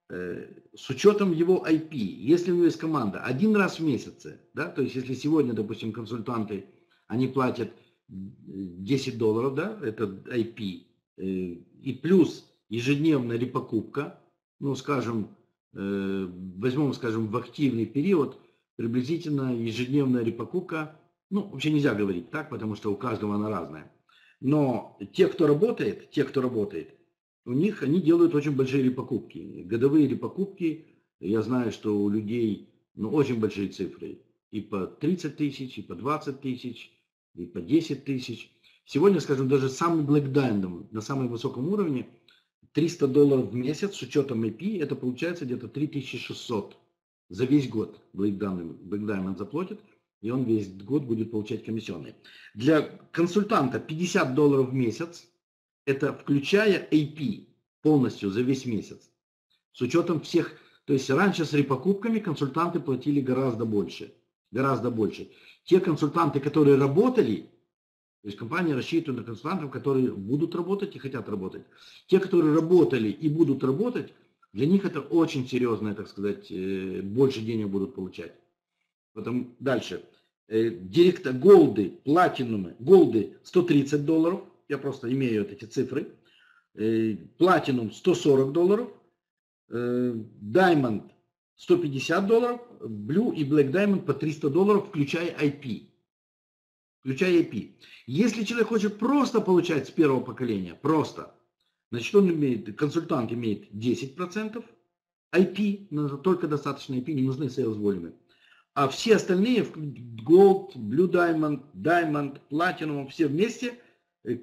э, с учетом его IP, если у него есть команда, один раз в месяц, да, то есть если сегодня, допустим, консультанты, они платят 10 долларов, да, это IP, э, и плюс ежедневная репокупка, ну, скажем, э, возьмем, скажем, в активный период, приблизительно ежедневная репокупка, ну, вообще нельзя говорить так, потому что у каждого она разная. Но те, кто работает, те, кто работает, у них они делают очень большие репокупки. Годовые репокупки, я знаю, что у людей ну, очень большие цифры. И по 30 тысяч, и по 20 тысяч, и по 10 тысяч. Сегодня, скажем, даже самый Black Diamond на самом высоком уровне 300 долларов в месяц с учетом IP, это получается где-то 3600 за весь год Black Diamond, заплатит и он весь год будет получать комиссионные. Для консультанта 50 долларов в месяц, это включая AP полностью за весь месяц. С учетом всех, то есть раньше с репокупками консультанты платили гораздо больше. Гораздо больше. Те консультанты, которые работали, то есть компания рассчитывает на консультантов, которые будут работать и хотят работать. Те, которые работали и будут работать, для них это очень серьезное, так сказать, э, больше денег будут получать. Потом дальше. Э, директор голды, платинумы, голды 130 долларов. Я просто имею вот эти цифры. Э, платинум 140 долларов. Diamond 150 долларов. Blue и Black Diamond по 300 долларов, включая IP. Включая IP. Если человек хочет просто получать с первого поколения, просто, значит он имеет, консультант имеет 10%, IP, только достаточно IP, не нужны sales volume а все остальные, Gold, Blue Diamond, Diamond, Platinum, все вместе э,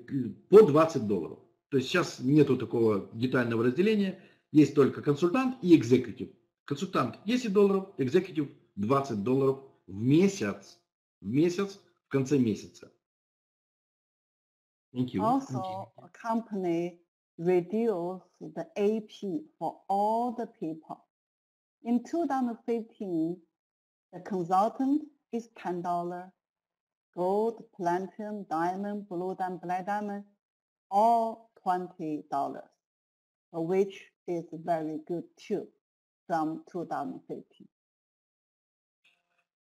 по 20 долларов. То есть сейчас нету такого детального разделения, есть только консультант и экзекутив. Консультант 10 долларов, экзекутив 20 долларов в месяц. В месяц, конце месяца. Thank you. Also, a company reduce the AP for all the people. In 2015, The consultant is $10. Gold, platinum, diamond, blue diamond, black diamond, all $20, which is very good too from 2015.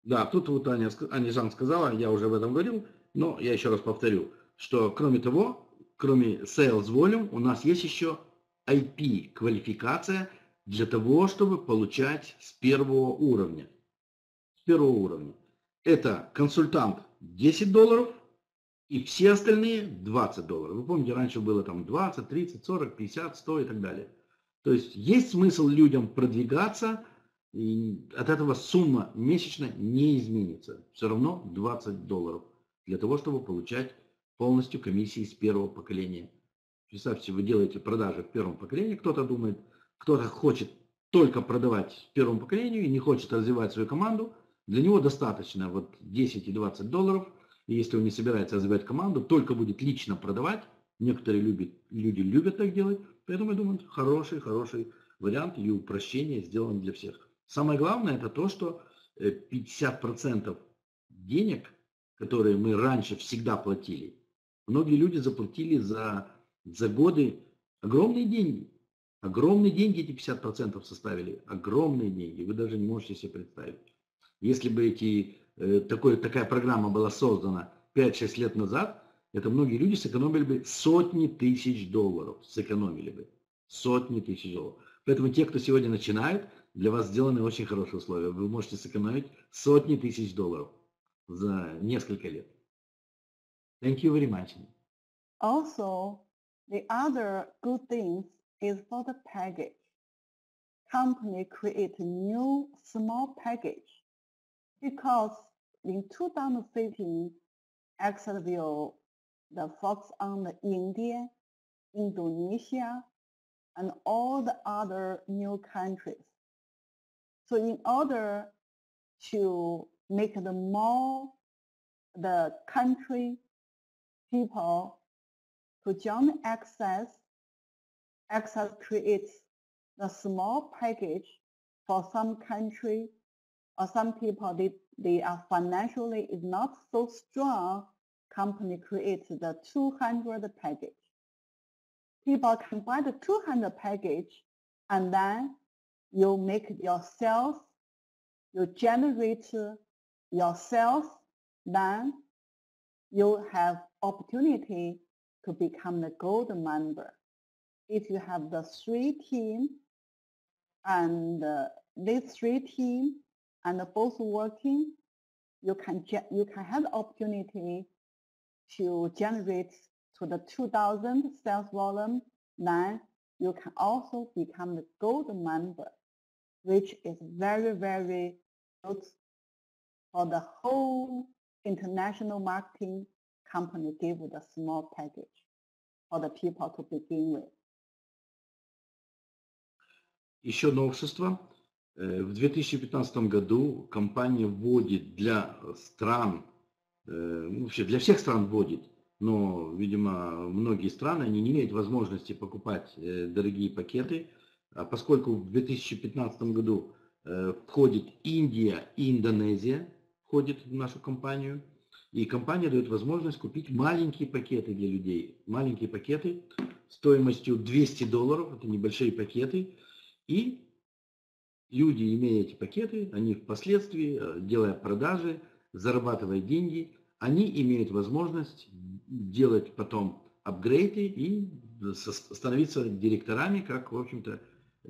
Да, тут вот Аня, Жан сказала, я уже об этом говорил, но я еще раз повторю, что кроме того, кроме Sales Volume, у нас есть еще IP-квалификация для того, чтобы получать с первого уровня первого уровня. Это консультант 10 долларов и все остальные 20 долларов. Вы помните, раньше было там 20, 30, 40, 50, 100 и так далее. То есть есть смысл людям продвигаться, от этого сумма месячная не изменится. Все равно 20 долларов для того, чтобы получать полностью комиссии с первого поколения. Представьте, вы делаете продажи в первом поколении, кто-то думает, кто-то хочет только продавать первому поколению и не хочет развивать свою команду – для него достаточно вот 10 и 20 долларов, и если он не собирается развивать команду, только будет лично продавать. Некоторые любят, люди любят так делать, поэтому я думаю, хороший, хороший вариант и упрощение сделан для всех. Самое главное это то, что 50% э, денег, которые мы раньше всегда платили, многие люди заплатили за, за годы огромные деньги. Огромные деньги эти 50% составили. Огромные деньги. Вы даже не можете себе представить. Если бы эти, э, такой, такая программа была создана 5-6 лет назад, это многие люди сэкономили бы сотни тысяч долларов. Сэкономили бы. Сотни тысяч долларов. Поэтому те, кто сегодня начинает, для вас сделаны очень хорошие условия. Вы можете сэкономить сотни тысяч долларов за несколько лет. Thank you very much. Also, the other good things is for the package. Company create new small package because in 2015, Excel will the focus on the India, Indonesia, and all the other new countries. So in order to make the more the country people to join Access, Access creates the small package for some country or some people they, they are financially is not so strong company creates the 200 package. People can buy the 200 package and then you make your sales, you generate your sales, then you have opportunity to become the gold member. If you have the three team and uh, these three team and both working, you can you can have the opportunity to generate to the 2000 sales volume, then you can also become the gold member, which is very, very good for the whole international marketing company give the small package for the people to begin with. Еще новшество. В 2015 году компания вводит для стран, вообще для всех стран вводит но, видимо, многие страны они не имеют возможности покупать э, дорогие пакеты, поскольку в 2015 году э, входит Индия и Индонезия, входит в нашу компанию, и компания дает возможность купить маленькие пакеты для людей, маленькие пакеты стоимостью 200 долларов, это небольшие пакеты, и люди, имея эти пакеты, они впоследствии, э, делая продажи, зарабатывая деньги, они имеют возможность делать потом апгрейды и становиться директорами, как, в общем-то,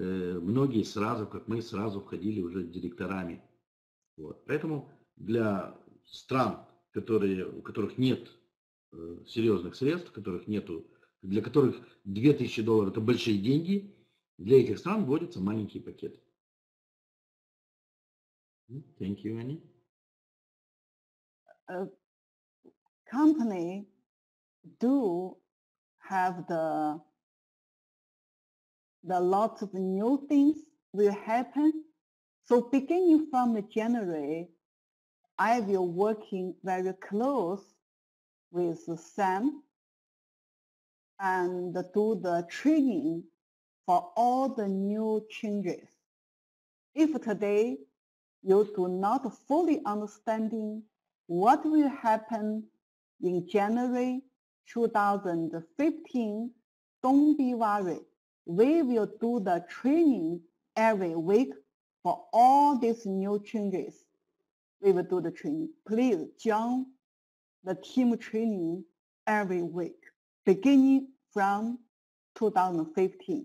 многие сразу, как мы сразу входили уже директорами. Вот. Поэтому для стран, которые, у которых нет э, серьезных средств, которых нету, для которых 2000 долларов это большие деньги, для этих стран вводятся маленькие пакеты. Thank you, Annie. Uh, company do have the the lots of new things will happen. So beginning from January, I will working very close with Sam and do the training for all the new changes. If today you do not fully understanding what will happen in January 2015, don't be worried. We will do the training every week for all these new changes. We will do the training. Please join the team training every week, beginning from 2015.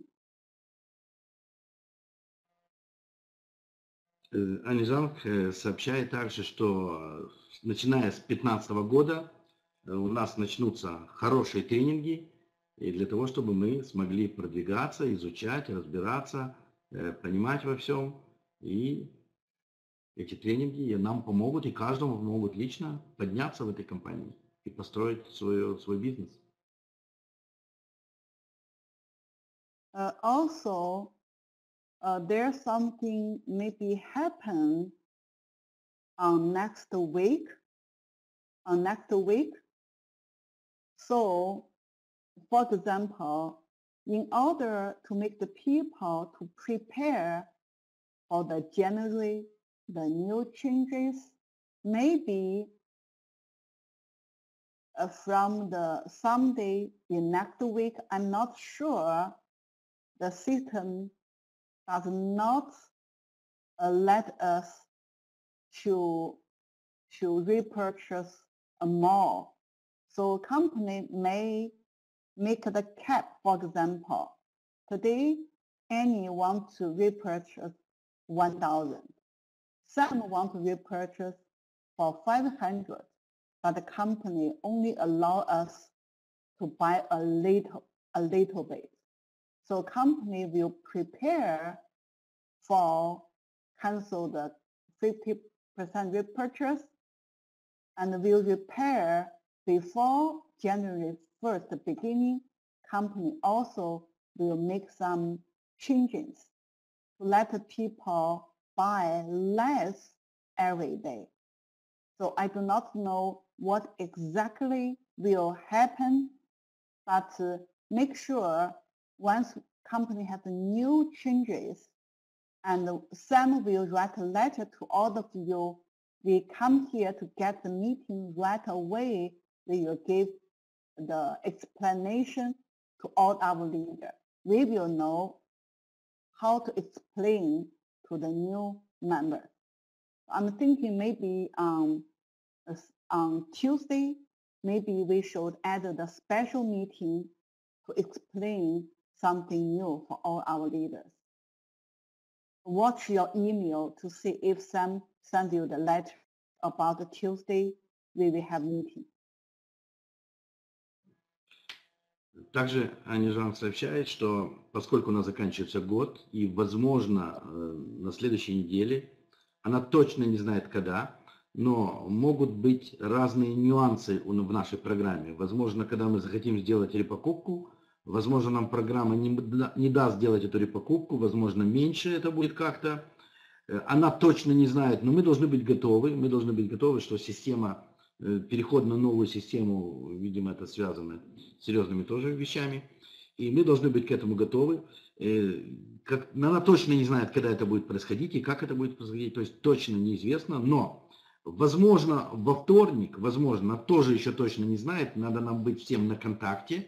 Анижанг сообщает также, что начиная с 2015 года у нас начнутся хорошие тренинги, и для того, чтобы мы смогли продвигаться, изучать, разбираться, понимать во всем. И эти тренинги нам помогут, и каждому помогут лично подняться в этой компании и построить свой, свой бизнес. Uh, also, uh, there's something maybe happen on next week. On next week, So, for example, in order to make the people to prepare for the January, the new changes, maybe uh, from the someday in next week, I'm not sure the system does not uh, let us to, to repurchase more. So company may make the cap, for example. Today, any want to repurchase 1,000. Some want to repurchase for 500, but the company only allow us to buy a little, a little bit. So company will prepare for cancel the 50% repurchase and will repair before January 1st beginning. Company also will make some changes to let people buy less every day. So I do not know what exactly will happen, but uh, make sure once company has new changes and Sam will write a letter to all of you. We come here to get the meeting right away. We will give the explanation to all our leaders. We will know how to explain to the new members. I'm thinking maybe um, on Tuesday, maybe we should add the special meeting to explain something new for all our leaders. Watch your email to see if Sam sends you the letter about the Tuesday we will have meeting. Также Анижан сообщает, что поскольку у нас заканчивается год, и, возможно, э, на следующей неделе, она точно не знает когда, но могут быть разные нюансы в нашей программе. Возможно, когда мы захотим сделать репокупку, возможно, нам программа не, даст сделать эту репокупку, возможно, меньше это будет как-то. Э, она точно не знает, но мы должны быть готовы, мы должны быть готовы, что система, переход на новую систему, видимо, это связано с серьезными тоже вещами, и мы должны быть к этому готовы. Э, как, она точно не знает, когда это будет происходить и как это будет происходить, то есть точно неизвестно, но Возможно, во вторник, возможно, тоже еще точно не знает, надо нам быть всем на контакте.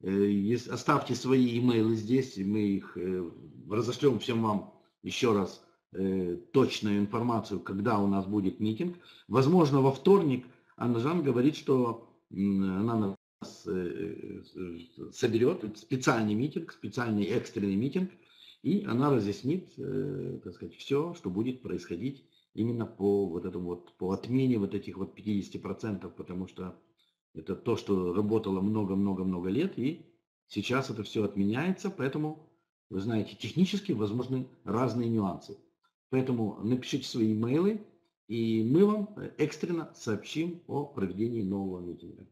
Э, оставьте свои имейлы здесь, мы их э, разошлем всем вам еще раз э, точную информацию, когда у нас будет митинг. Возможно, во вторник Анна говорит, что она нас соберет специальный митинг, специальный экстренный митинг, и она разъяснит, так сказать, все, что будет происходить именно по вот этому вот, по отмене вот этих вот 50%, потому что это то, что работало много-много-много лет, и сейчас это все отменяется, поэтому, вы знаете, технически возможны разные нюансы. Поэтому напишите свои имейлы, и мы вам экстренно сообщим о проведении нового митинга.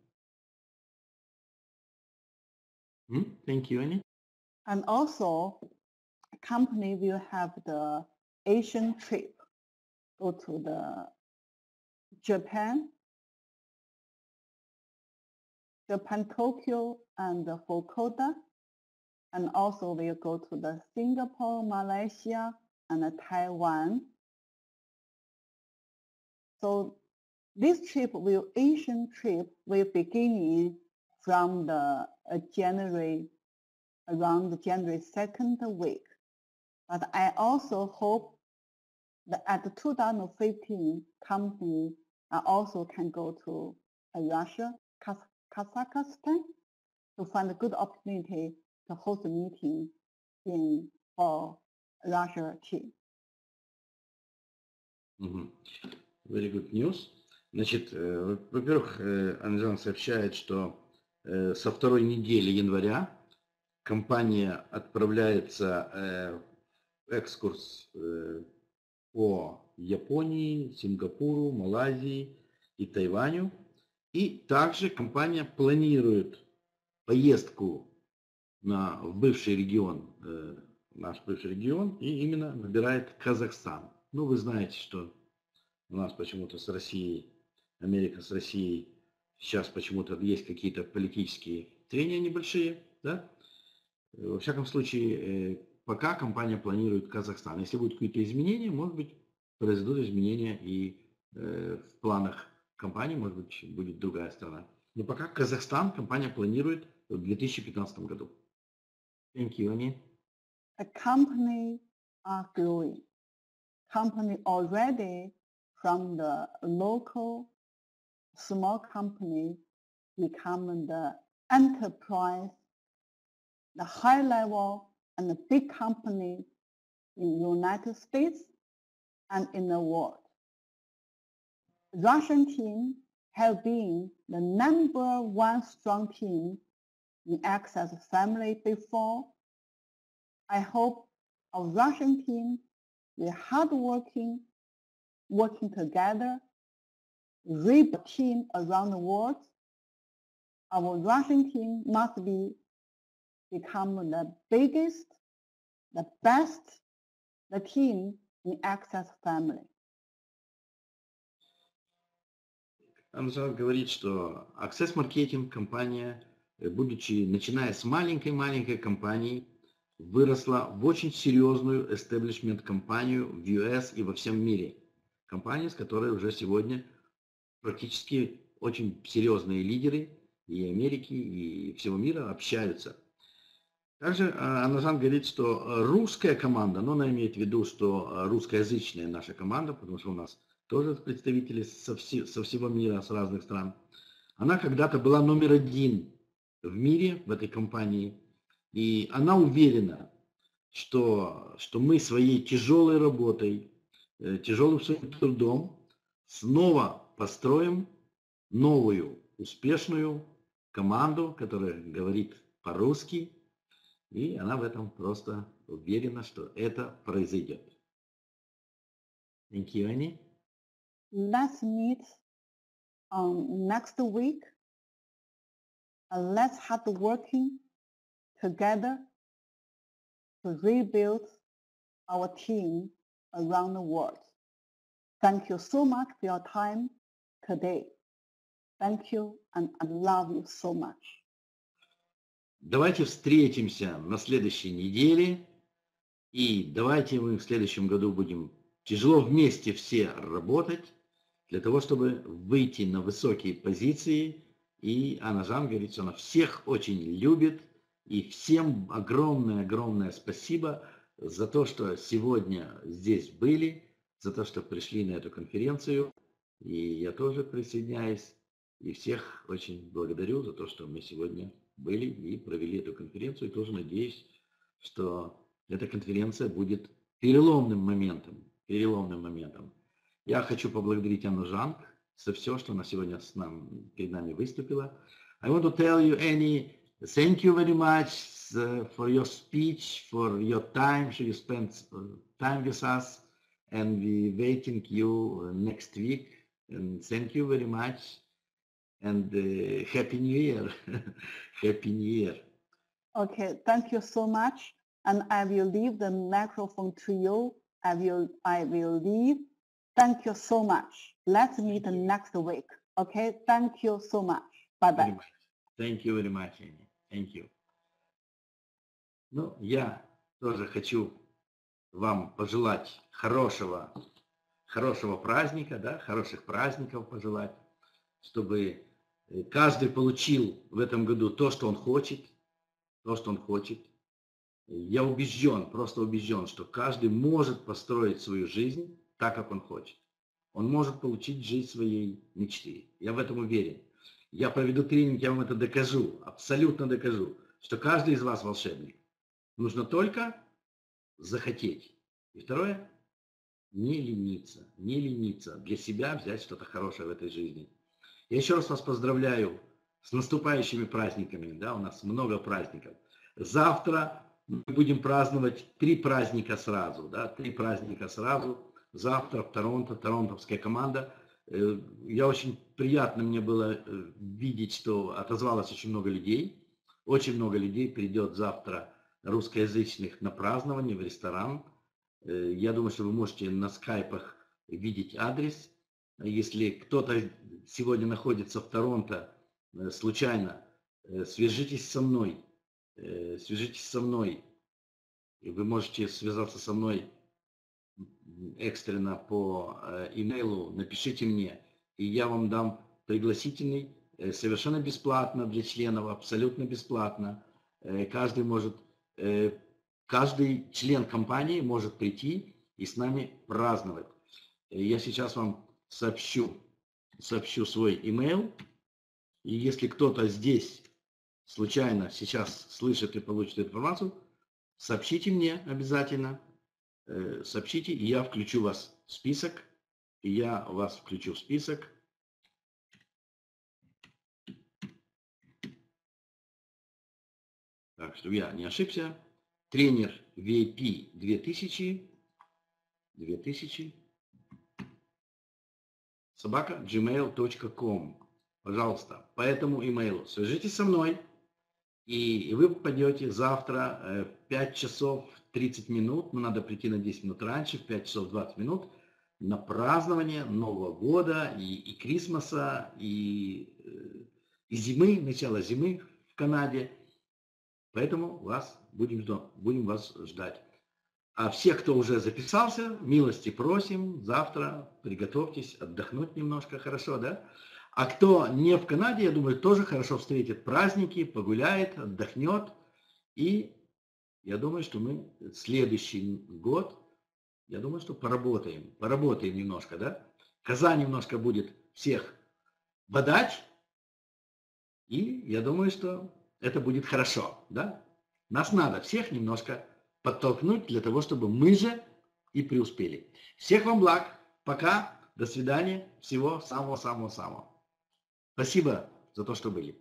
Thank you, Annie. And also, company will have the Asian trip. go to the Japan, Japan, Tokyo, and Fukuoka, and also we'll go to the Singapore, Malaysia, and Taiwan. so this trip will, Asian trip will begin from the uh, January, around the January 2nd week. But I also hope that at 2015 company uh, also can go to uh, Russia, Kaz- Kazakhstan to find a good opportunity to host a meeting in for Russia team. Very good news. Значит, э, во-первых, э, Анжан сообщает, что э, со второй недели января компания отправляется в экскурс по Японии, Сингапуру, Малайзии и Тайваню. И также компания планирует поездку на, в бывший регион, наш бывший регион, и именно выбирает Казахстан. Ну, вы знаете, что у нас почему-то с Россией, Америка с Россией, сейчас почему-то есть какие-то политические трения небольшие, да? Во всяком случае, э, пока компания планирует Казахстан. Если будут какие-то изменения, может быть, произойдут изменения и э, в планах компании, может быть, будет другая страна. Но пока Казахстан компания планирует в 2015 году. Thank you, Ани. A company are growing. Company already from the local small company become the enterprise, the high level and the big company in United States and in the world. Russian team have been the number one strong team in Access family before. I hope our Russian team will hardworking, working together, rebuild team around the world. Our Russian team must be become the biggest, the best, the team in Access family. Анжел говорит, что Access Marketing компания, э, будучи, начиная с маленькой-маленькой компании, выросла в очень серьезную establishment компанию в US и во всем мире. Компания, с которой уже сегодня практически очень серьезные лидеры и Америки, и всего мира общаются. Также а, Анажан говорит, что русская команда, но она имеет в виду, что русскоязычная наша команда, потому что у нас тоже представители со, все, со всего мира, с разных стран, она когда-то была номер один в мире в этой компании, и она уверена, что, что мы своей тяжелой работой, тяжелым своим трудом снова построим новую успешную команду, которая говорит по-русски, и она в этом просто уверена, что это произойдет. Thank you, Annie. Let's meet um, next week. And let's have working together to rebuild our team around the world. Thank you so much for your time today. Thank you and I love you so much. Давайте встретимся на следующей неделе. И давайте мы в следующем году будем тяжело вместе все работать для того, чтобы выйти на высокие позиции. И Анна говорит, что она всех очень любит. И всем огромное-огромное спасибо за то, что сегодня здесь были, за то, что пришли на эту конференцию. И я тоже присоединяюсь и всех очень благодарю за то, что мы сегодня были и провели эту конференцию. И тоже надеюсь, что эта конференция будет переломным моментом. Переломным моментом. Я хочу поблагодарить Анну Жанг за все, что она сегодня с нам, перед нами выступила. I want to tell you, Annie, thank you very much uh, for your speech, for your time. So you spent uh, time with us and we waiting you next week. And thank you very much. and uh, Happy New Year. <laughs> Happy New Year. Okay, thank you so much. And I will leave the microphone to you. I will, I will leave. Thank you so much. Let's meet next week. Okay, thank you so much. Bye-bye. Thank you very much, Amy. Thank you. Ну, я тоже хочу вам пожелать хорошего, хорошего праздника, да, хороших праздников пожелать, чтобы Каждый получил в этом году то, что он хочет, то, что он хочет. Я убежден, просто убежден, что каждый может построить свою жизнь так, как он хочет. Он может получить жизнь своей мечты. Я в этом уверен. Я проведу тренинг, я вам это докажу, абсолютно докажу, что каждый из вас волшебник. Нужно только захотеть. И второе, не лениться, не лениться для себя взять что-то хорошее в этой жизни. Я еще раз вас поздравляю с наступающими праздниками. Да, у нас много праздников. Завтра мы будем праздновать три праздника сразу. Да, три праздника сразу. Завтра в Торонто, торонтовская команда. Э, я очень приятно мне было э, видеть, что отозвалось очень много людей. Очень много людей придет завтра русскоязычных на празднование в ресторан. Э, я думаю, что вы можете на скайпах видеть адрес. Если кто-то сегодня находится в Торонто э, случайно, э, свяжитесь со мной. Свяжитесь со мной. И вы можете связаться со мной экстренно по имейлу, напишите мне, и я вам дам пригласительный совершенно бесплатно для членов, абсолютно бесплатно. Каждый может, каждый член компании может прийти и с нами праздновать. Я сейчас вам сообщу сообщу свой email. И если кто-то здесь случайно сейчас слышит и получит информацию, сообщите мне обязательно. Э, сообщите, и я включу вас в список. И я вас включу в список. Так, чтобы я не ошибся. Тренер VIP 2000. 2000. Собака gmail.com. Пожалуйста, по этому имейлу свяжитесь со мной. И вы попадете завтра э, в 5 часов 30 минут, ну надо прийти на 10 минут раньше, в 5 часов 20 минут, на празднование Нового года и, и Крисмаса, и, э, и зимы, начало зимы в Канаде. Поэтому вас будем, будем вас ждать. А всех, кто уже записался, милости просим, завтра приготовьтесь отдохнуть немножко, хорошо, да? А кто не в Канаде, я думаю, тоже хорошо встретит праздники, погуляет, отдохнет. И я думаю, что мы следующий год, я думаю, что поработаем, поработаем немножко, да? Коза немножко будет всех бодать, и я думаю, что это будет хорошо, да? Нас надо всех немножко подтолкнуть для того, чтобы мы же и преуспели. Всех вам благ. Пока. До свидания. Всего самого-самого-самого. Спасибо за то, что были.